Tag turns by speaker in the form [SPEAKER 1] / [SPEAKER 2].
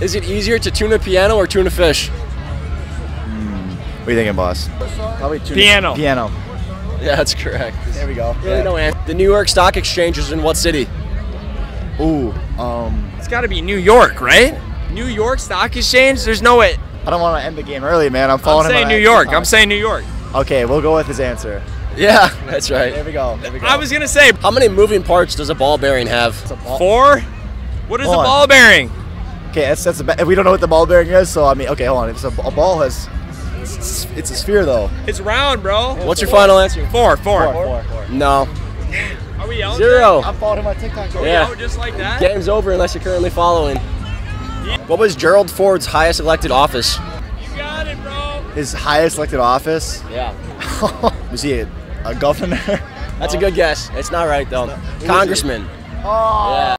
[SPEAKER 1] Is it easier to tune a piano or tune a fish?
[SPEAKER 2] What are you thinking, boss? Probably tuna-
[SPEAKER 3] Piano.
[SPEAKER 2] Piano.
[SPEAKER 1] Yeah, that's correct.
[SPEAKER 2] There we go.
[SPEAKER 1] Really no answer. The New York Stock Exchange is in what city?
[SPEAKER 2] Ooh, um,
[SPEAKER 3] It's got to be New York, right? New York Stock Exchange. There's no way.
[SPEAKER 2] I don't want to end the game early, man. I'm falling. I'm
[SPEAKER 3] saying New York. I'm saying New York.
[SPEAKER 2] Okay, we'll go with his answer.
[SPEAKER 1] Yeah, that's right.
[SPEAKER 2] There we go. There we go.
[SPEAKER 3] I was gonna say
[SPEAKER 1] How many moving parts does a ball bearing have?
[SPEAKER 2] It's a ball-
[SPEAKER 3] four. What is
[SPEAKER 2] Hold
[SPEAKER 3] a
[SPEAKER 2] on.
[SPEAKER 3] ball bearing?
[SPEAKER 2] Okay, that's that's a ba- we don't know what the ball bearing is, so I mean, okay, hold on. It's a, a ball has, it's, it's a sphere though.
[SPEAKER 3] It's round, bro.
[SPEAKER 1] What's your final answer?
[SPEAKER 3] Four, four.
[SPEAKER 2] Four, four.
[SPEAKER 1] No.
[SPEAKER 3] Are we out?
[SPEAKER 1] Zero.
[SPEAKER 2] I'm following my on TikTok.
[SPEAKER 3] Are
[SPEAKER 1] Yeah.
[SPEAKER 3] out just like that?
[SPEAKER 1] Game's over unless you're currently following. What was Gerald Ford's highest elected office?
[SPEAKER 3] You got it, bro.
[SPEAKER 2] His highest elected office
[SPEAKER 1] Yeah.
[SPEAKER 2] was he a, a governor?
[SPEAKER 1] That's a good guess. It's not right though. Congressman.
[SPEAKER 2] Oh.
[SPEAKER 1] Yeah.